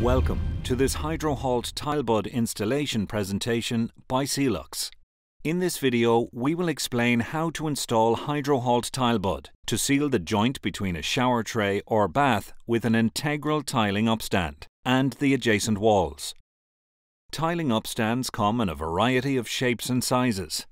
Welcome to this HydroHalt Tilebud installation presentation by Sealux. In this video, we will explain how to install HydroHalt Tilebud to seal the joint between a shower tray or bath with an integral tiling upstand and the adjacent walls. Tiling upstands come in a variety of shapes and sizes.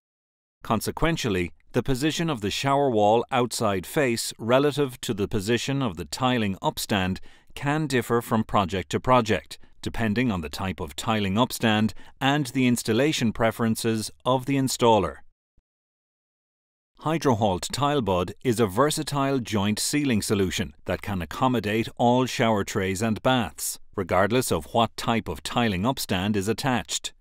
Consequentially, the position of the shower wall outside face relative to the position of the tiling upstand can differ from project to project, depending on the type of tiling upstand and the installation preferences of the installer. HydroHalt Tilebud is a versatile joint sealing solution that can accommodate all shower trays and baths, regardless of what type of tiling upstand is attached.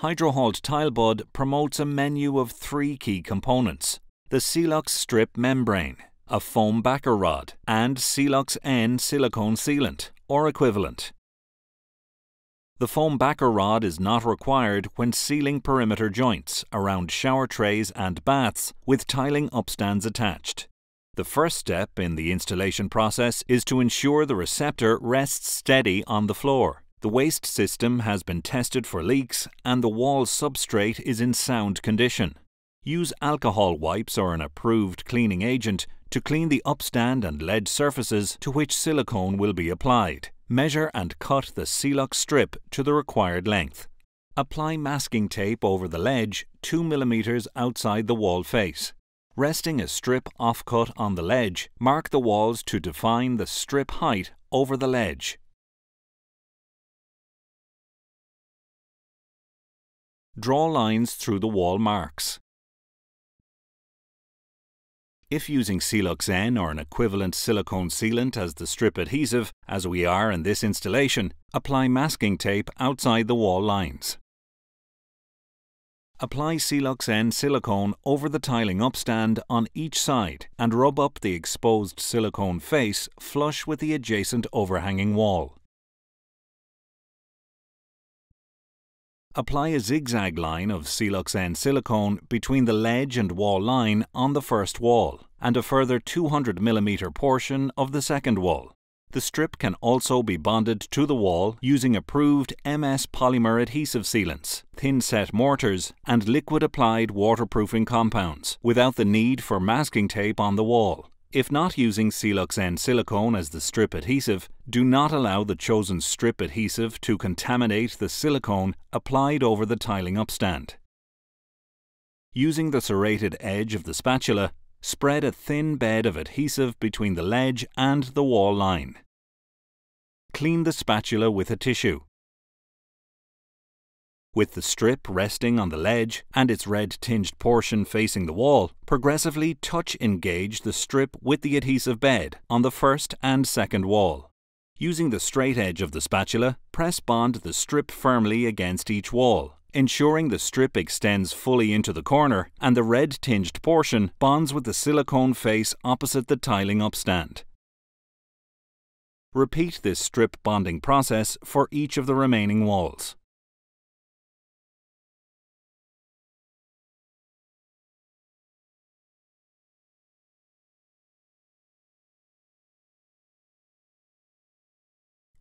HydroHalt Tilebud promotes a menu of three key components the Sealux strip membrane, a foam backer rod, and Sealux N silicone sealant, or equivalent. The foam backer rod is not required when sealing perimeter joints around shower trays and baths with tiling upstands attached. The first step in the installation process is to ensure the receptor rests steady on the floor. The waste system has been tested for leaks and the wall substrate is in sound condition. Use alcohol wipes or an approved cleaning agent to clean the upstand and ledge surfaces to which silicone will be applied. Measure and cut the Sealux strip to the required length. Apply masking tape over the ledge 2 mm outside the wall face. Resting a strip offcut on the ledge, mark the walls to define the strip height over the ledge. Draw lines through the wall marks. If using Sealux N or an equivalent silicone sealant as the strip adhesive, as we are in this installation, apply masking tape outside the wall lines. Apply Sealux N silicone over the tiling upstand on each side and rub up the exposed silicone face flush with the adjacent overhanging wall. Apply a zigzag line of N silicone between the ledge and wall line on the first wall and a further 200 mm portion of the second wall. The strip can also be bonded to the wall using approved MS polymer adhesive sealants, thin set mortars, and liquid applied waterproofing compounds without the need for masking tape on the wall. If not using Sealux N silicone as the strip adhesive, do not allow the chosen strip adhesive to contaminate the silicone applied over the tiling upstand. Using the serrated edge of the spatula, spread a thin bed of adhesive between the ledge and the wall line. Clean the spatula with a tissue. With the strip resting on the ledge and its red-tinged portion facing the wall, progressively touch engage the strip with the adhesive bed on the first and second wall. Using the straight edge of the spatula, press bond the strip firmly against each wall, ensuring the strip extends fully into the corner and the red-tinged portion bonds with the silicone face opposite the tiling upstand. Repeat this strip bonding process for each of the remaining walls.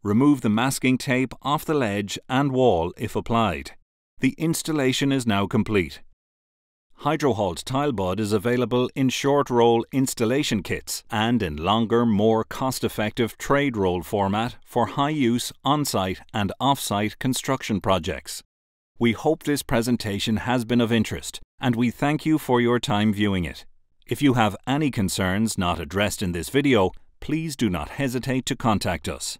Remove the masking tape off the ledge and wall if applied. The installation is now complete. HydroHalt Tilebud is available in short roll installation kits and in longer, more cost-effective trade roll format for high-use on-site and off-site construction projects. We hope this presentation has been of interest and we thank you for your time viewing it. If you have any concerns not addressed in this video, please do not hesitate to contact us.